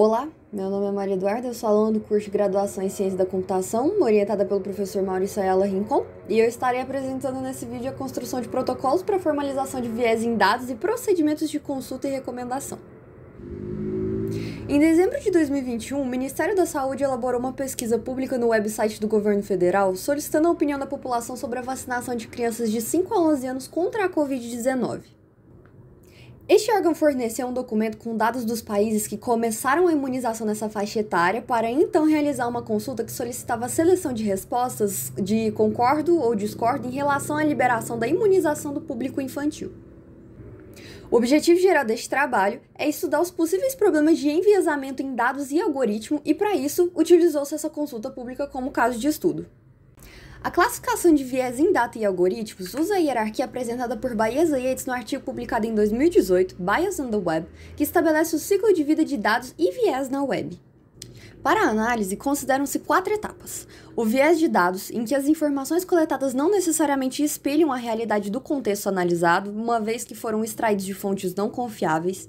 Olá, meu nome é Maria Eduarda, eu sou aluna do curso de graduação em Ciência da Computação, orientada pelo professor Maurício Ayala Rincon, e eu estarei apresentando nesse vídeo a construção de protocolos para formalização de viés em dados e procedimentos de consulta e recomendação. Em dezembro de 2021, o Ministério da Saúde elaborou uma pesquisa pública no website do governo federal solicitando a opinião da população sobre a vacinação de crianças de 5 a 11 anos contra a Covid-19. Este órgão forneceu um documento com dados dos países que começaram a imunização nessa faixa etária para então realizar uma consulta que solicitava a seleção de respostas de concordo ou discordo em relação à liberação da imunização do público infantil. O objetivo geral deste trabalho é estudar os possíveis problemas de enviesamento em dados e algoritmo, e para isso utilizou-se essa consulta pública como caso de estudo. A classificação de viés em data e algoritmos usa a hierarquia apresentada por Baeza Yates no artigo publicado em 2018, Bias on the Web, que estabelece o ciclo de vida de dados e viés na web. Para a análise, consideram-se quatro etapas. O viés de dados, em que as informações coletadas não necessariamente espelham a realidade do contexto analisado, uma vez que foram extraídos de fontes não confiáveis.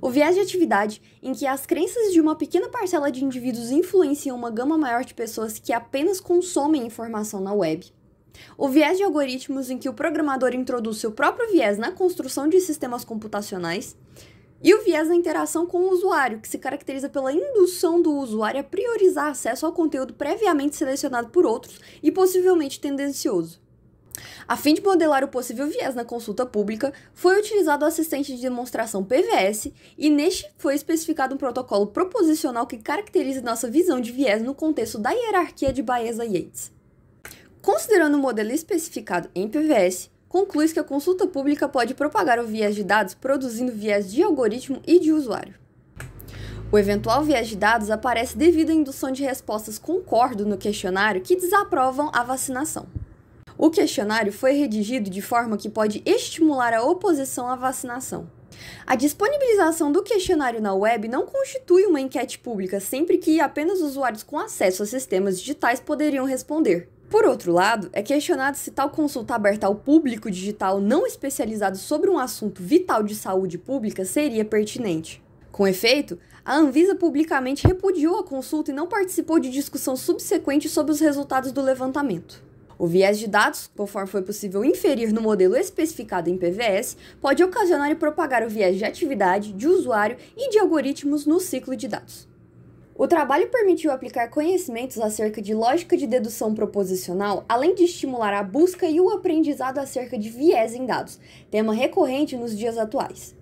O viés de atividade, em que as crenças de uma pequena parcela de indivíduos influenciam uma gama maior de pessoas que apenas consomem informação na web. O viés de algoritmos, em que o programador introduz seu próprio viés na construção de sistemas computacionais. E o viés da interação com o usuário, que se caracteriza pela indução do usuário a priorizar acesso ao conteúdo previamente selecionado por outros e possivelmente tendencioso. A fim de modelar o possível viés na consulta pública, foi utilizado o assistente de demonstração PVS e neste foi especificado um protocolo proposicional que caracteriza nossa visão de viés no contexto da hierarquia de Baeza-Yates. Considerando o modelo especificado em PVS, conclui que a consulta pública pode propagar o viés de dados produzindo viés de algoritmo e de usuário. O eventual viés de dados aparece devido à indução de respostas concordo no questionário que desaprovam a vacinação. O questionário foi redigido de forma que pode estimular a oposição à vacinação. A disponibilização do questionário na web não constitui uma enquete pública, sempre que apenas usuários com acesso a sistemas digitais poderiam responder. Por outro lado, é questionado se tal consulta aberta ao público digital não especializado sobre um assunto vital de saúde pública seria pertinente. Com efeito, a Anvisa publicamente repudiou a consulta e não participou de discussão subsequente sobre os resultados do levantamento. O viés de dados, conforme foi possível inferir no modelo especificado em PVS, pode ocasionar e propagar o viés de atividade, de usuário e de algoritmos no ciclo de dados. O trabalho permitiu aplicar conhecimentos acerca de lógica de dedução proposicional, além de estimular a busca e o aprendizado acerca de viés em dados, tema recorrente nos dias atuais.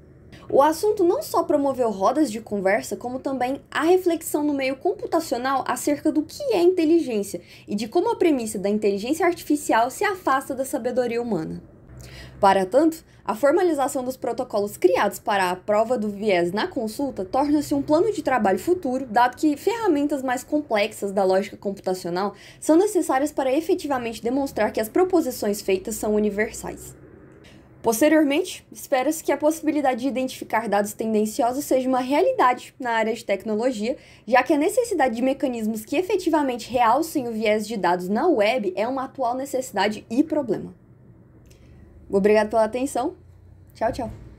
O assunto não só promoveu rodas de conversa, como também a reflexão no meio computacional acerca do que é inteligência e de como a premissa da inteligência artificial se afasta da sabedoria humana. Para tanto, a formalização dos protocolos criados para a prova do viés na consulta torna-se um plano de trabalho futuro, dado que ferramentas mais complexas da lógica computacional são necessárias para efetivamente demonstrar que as proposições feitas são universais. Posteriormente, espera-se que a possibilidade de identificar dados tendenciosos seja uma realidade na área de tecnologia, já que a necessidade de mecanismos que efetivamente realcem o viés de dados na web é uma atual necessidade e problema. Obrigado pela atenção. Tchau, tchau.